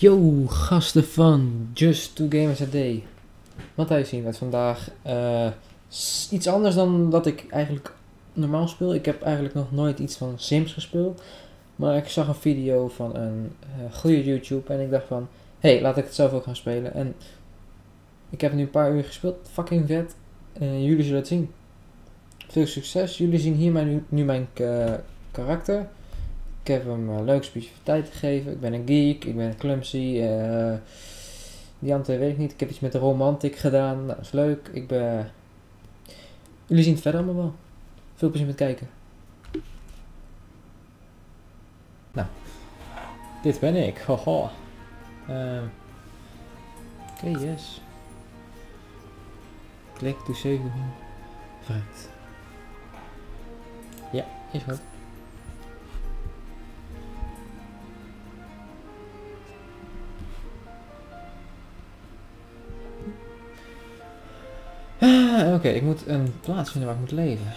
Yo, gasten van Just Two Gamers a Day. Wat hij zien met vandaag eh, iets anders dan dat ik eigenlijk normaal speel. Ik heb eigenlijk nog nooit iets van Sims gespeeld. Maar ik zag een video van een eh, goede YouTube en ik dacht van... Hey, laat ik het zelf ook gaan spelen. En ik heb nu een paar uur gespeeld. Fucking vet. Eh, jullie zullen het zien. Veel succes. Jullie zien hier mijn, nu, mijn karakter. Ik heb hem een leuk specialiteit gegeven. Ik ben een geek, ik ben clumsy. eh die andere weet ik niet. Ik heb iets met de romantic gedaan. Dat is leuk. Ik ben... Jullie zien het verder allemaal wel. Veel plezier met kijken. Nou. Dit ben ik. Haha. Ehm. Oké, yes. Klik to save the home. Vooruit. Ja, is goed. Ah, Oké, ik moet een plaats vinden waar ik moet leven.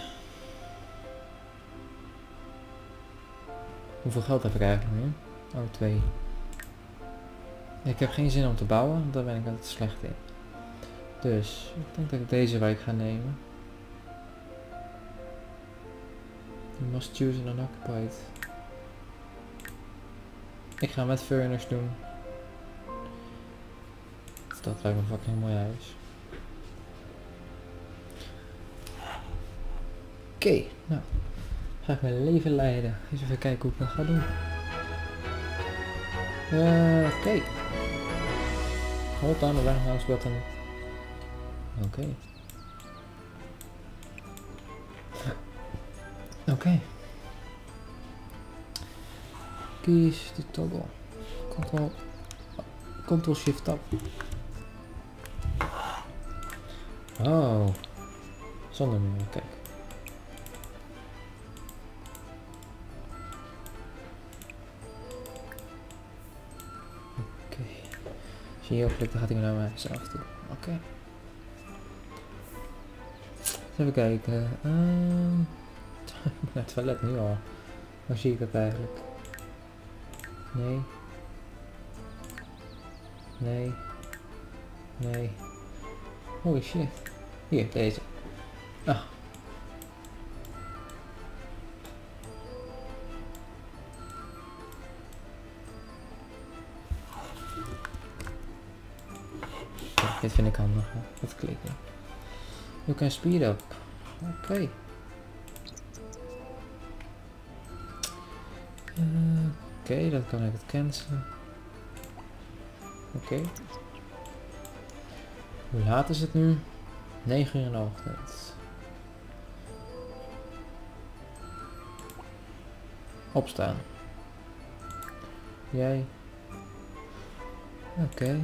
Hoeveel geld heb ik eigenlijk nu? Oh, twee. Ik heb geen zin om te bouwen, daar ben ik altijd slecht in. Dus, ik denk dat ik deze wijk ga nemen. Must choose an unoccupied. Ik ga met furnace doen. Dat lijkt me fucking mooi huis. Oké, nou. Ga ik mijn leven leiden. Eens even kijken hoe ik dat ga doen. Eh, Oké. Hold on the warehouse button. Oké. Oké. Kies de toggle. Control. Control Shift Tab. Oh. Zonder meer, kijk. Dan gaat hij naar mijzelf toe. Oké. Even kijken. Ehm naar het toilet nu al. Waar zie ik dat eigenlijk? Nee. Nee. Nee. Holy shit. Hier, deze. Ah. Dit vind ik handig. Even klikken. You can speed up. Oké. Eh, Oké, dan kan ik het cancelen. Oké. Hoe laat is het nu? 9 uur in de ochtend. Opstaan. Jij. Oké.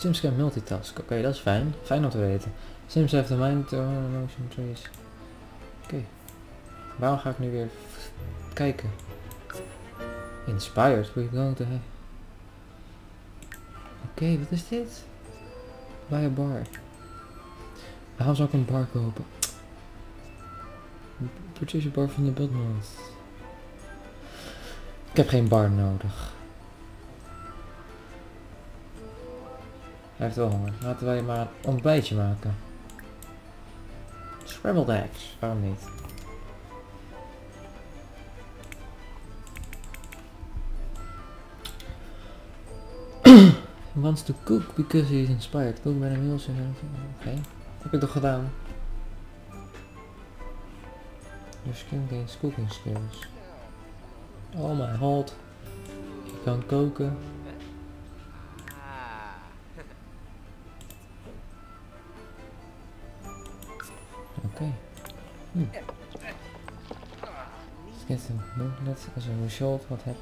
Sims kan multitask. Oké, dat is fijn. Fijn om te weten. Sims heeft een mind to motion trees. Oké. Waarom ga ik nu weer kijken? Inspired, we're going to have... Oké, wat is dit? Bij een bar. Waarom zou ik een bar kopen? Purchase a bar the build mode. Ik heb geen bar nodig. Hij heeft wel honger. Laten wij maar een ontbijtje maken. Scrambled eggs, waarom niet? He wants to cook because he is inspired. Cook by the meals and. Oké, heb ik toch gedaan? Your skin gains cooking skills. Oh my god. Je kan koken. Oké. Hm. Get a movement as a result. Heb ik?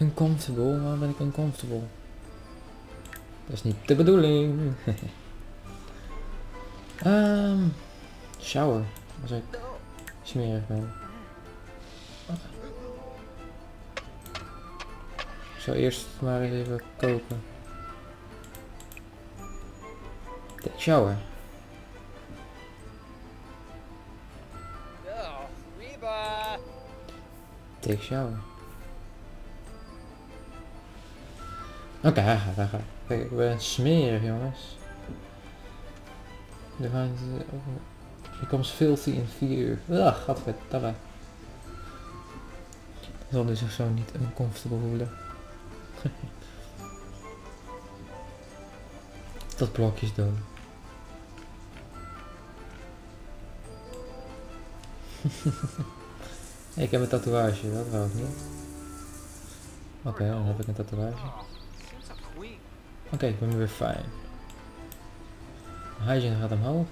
Uncomfortable? Waarom ben ik uncomfortable? Dat is niet de bedoeling. Ehm shower. Als ik smerig ben. Ik zal eerst maar even koken. Take shower. Take shower. Oké, hij gaat, hij. Kijk, ik ben smerig, jongens. Er gaan... Hier komt filthy in 4 uur. Ugh, daarbij. Zal hij zich zo niet uncomfortable voelen. Dat blokjes dood. ik heb een tatoeage, dat wou ik niet. Oké, dan heb ik een tatoeage. Oké, ik ben weer fijn. Hygiene gaat omhoog.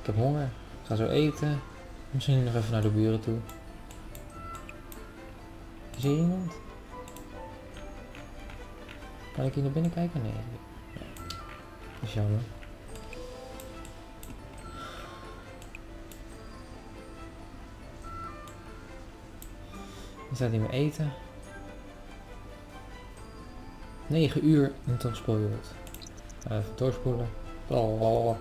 Ik heb honger. Ik ga zo eten. Misschien nog even naar de buren toe. Is hier iemand? Kan ik hier naar binnen kijken? Nee. Dat is jammer. Er staat niet meer eten. 9 uur en toch spoel je het. Even doorspoelen. Oh.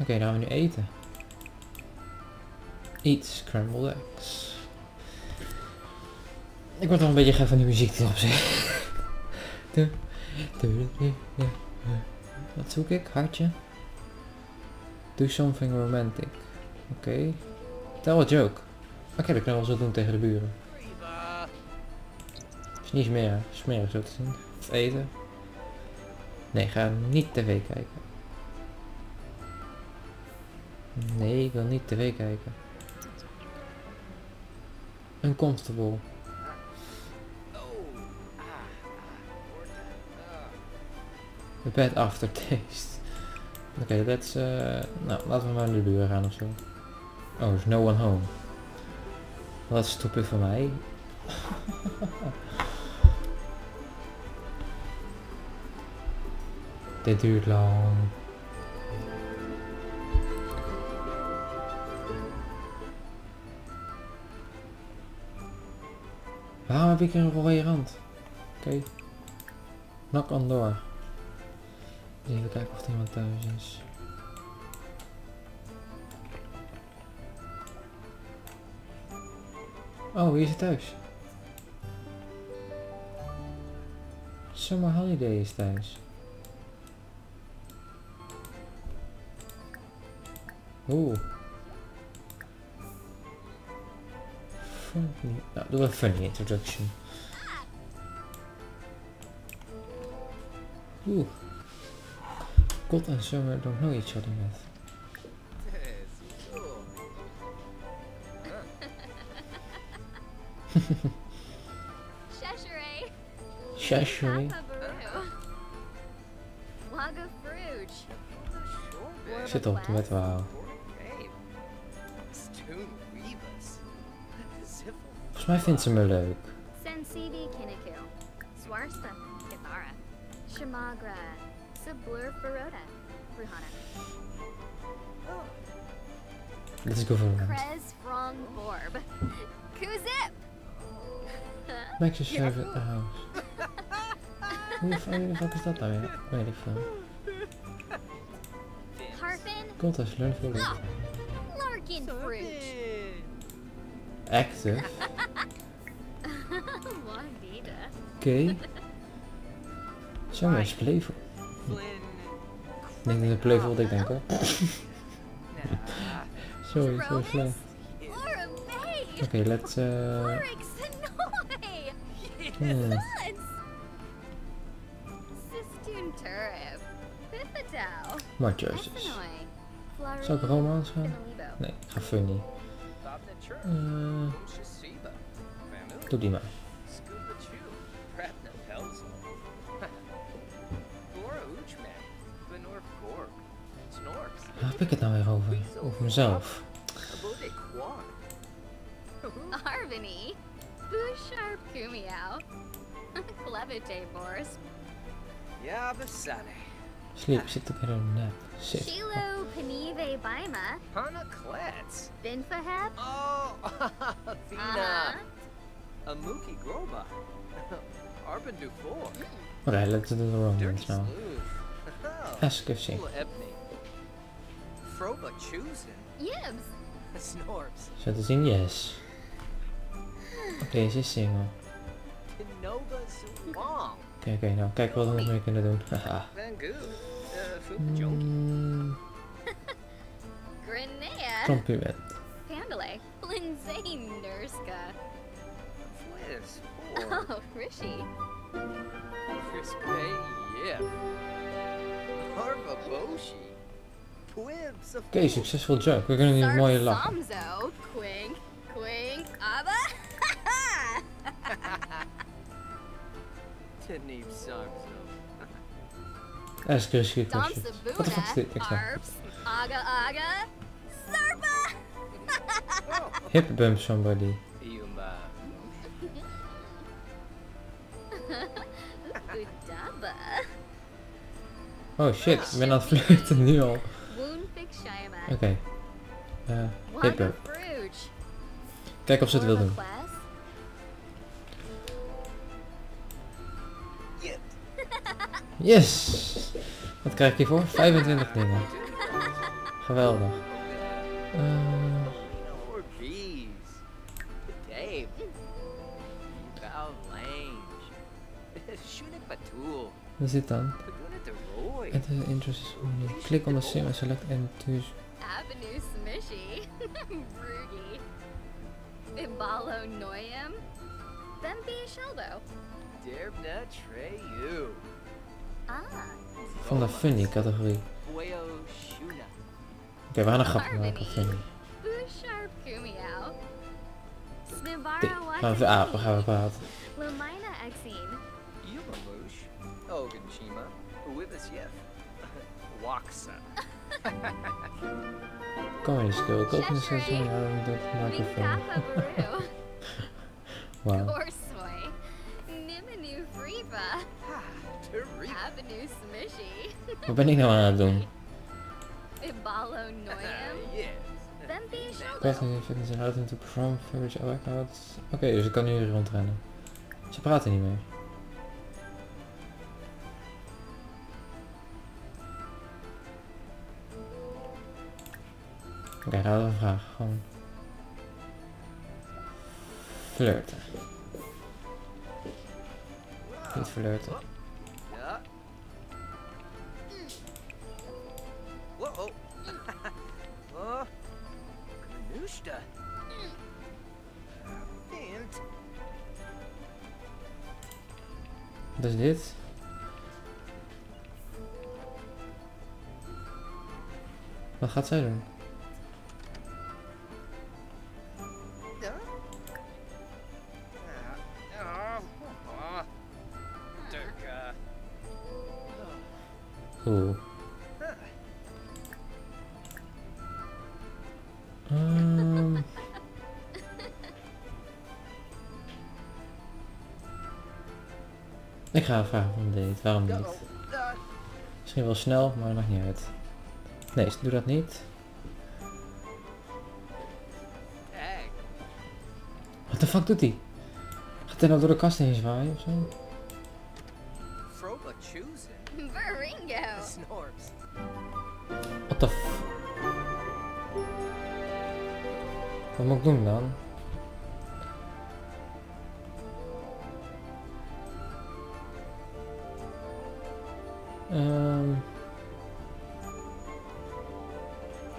Oké, dan gaan we nu eten. Eat scrambled eggs. Ik word nog een beetje gek van die muziek die op zich. Wat zoek ik? Hartje? Do something romantic. Oké. Okay. Tell a joke. Oké, okay, dat we wel zo doen tegen de buren. Is niet meer smerig zo te zien. Of eten. Nee, ga niet tv kijken. Nee, ik wil niet tv kijken. Uncomfortable. The bad aftertaste. Oké, okay, let's... Uh, nou, laten we maar naar de buren gaan ofzo. Oh, there's no one home. Wat stupid van mij. Dit duurt lang. Waarom heb ik een rode rand? Oké. Okay. Knock on door. Even kijken of er iemand thuis is. Oh, wie is het thuis? Summer Holiday is thuis. Oeh. Funny. Nou, doe een funny introduction. Oeh. God en Summer don't know each other yet. Cheshire. Zit op met wauw. Volgens mij vindt ze me leuk. Sensibi Kiniku. Swarsta Kithara. Shamagra. Sablur Baroda. Ruhana. Let's go for a Krez Frong Borb. Kuzip! Max is serve at the house. Hoe de fuck is dat nou weer? Weet ik veel. Leuk voor Larkin Fruit. Active. Oké. Okay. Zo, playful. Ik denk dat het playful wat ik denk hoor. Sorry, zo slecht. Oké, okay, let's uh... Hmm. Maar choices. Zou ik romance gaan? Nee, ik ga funny. Uh, doe die maar. Ik het nou weer over? Over mezelf. Arvini, Busharp Kumiao, Clevite Boris. Ja, Besane. Sleep, zit ook in een nap. Zit. Shilo Panive Baima. Hana Klets. Binfaheb. Oh, Athena. Amuki Groba. Arben Dufour. Okay, let's do the romance now. Ask if she. Froba choosing. Yibs. Snorps. Zet te zien, yes. Oké, ze is single. Oké, oké, nou kijk wat we nog meer kunnen doen. Haha. Uh. Mm, Grenea. compliment. Pandalay. Lindsay Nurska. Oh, Rishi. Crispy. Yeah. Harva Boshi. Pwibs. Oké, succesvol jump. We kunnen nu een mooie lach. Samzo. Quink. Quink. Abba. Tanib Sarzo. Dat is Chris Dom Wat de fuck is dit? Sabuna. Ik snap. Arps. Aga Aga. Sarpa. Hip bump somebody. Yumba. Udaba. Oh shit, ik ben aan het flirten nu al. Oké. Eh, Wanda bump. Fruge. Kijk of ze het wil doen. Yes! Wat krijg ik hiervoor? 25 dingen. Geweldig. Eh, Batul. wat is dit dan? Enter interest. Klik on the sim and select and choose. Avenue Smishy. Rugi. Ibalo Noyam. Bembi Sheldo. Derbna Treyu. Ah. Van de funny categorie. Boyo Shuna. Oké, we gaan een grapje maken. Funny. Gaan we, ah, we gaan praten. Lamina Exine. Yumamush. Oganshima. Wibisyef. Waksa. Comedy skill. Coping skills on your the microphone. Mikaka Baru. Wauw. Smishy. Wat ben ik nou aan het doen? Ibalo Noyam. Sheldo. Question fitness and how to perform workouts. Oké, dus ik kan nu hier rondrennen. Ze praten niet meer. Gaan we een vraag. Gewoon. Flirten. Niet flirten. Yeah. Whoa. oh. Dit? Wat gaat zij doen? Ik ga vragen van een date, waarom niet? Misschien wel snel, maar maakt niet uit. Nee, doe dat niet. Wat de fuck doet hij? Gaat hij nou door de kast heen zwaaien of zo? Froba choosing. Baringo. Snorps. What the f... Wat moet ik doen dan? Ehm.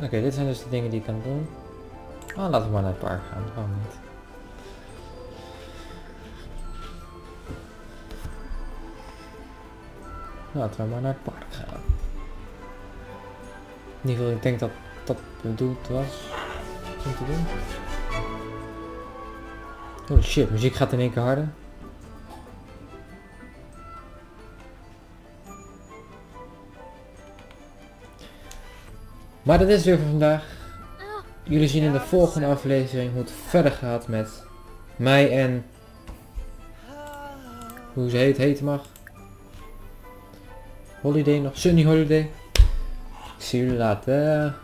Oké, dit zijn dus de dingen die ik kan doen. Ah, laten we maar naar het park gaan. Waarom niet? Laten we maar naar het park gaan. In ieder geval, ik denk dat dat bedoeld was om te doen. Holy shit, muziek gaat in één keer harder. Maar dat is het weer voor vandaag. Oh, Jullie zien in de volgende aflevering hoe het verder gaat met mij en hoe ze heet, heten mag. Holiday nog, Sunny Holiday. Ik zie jullie later.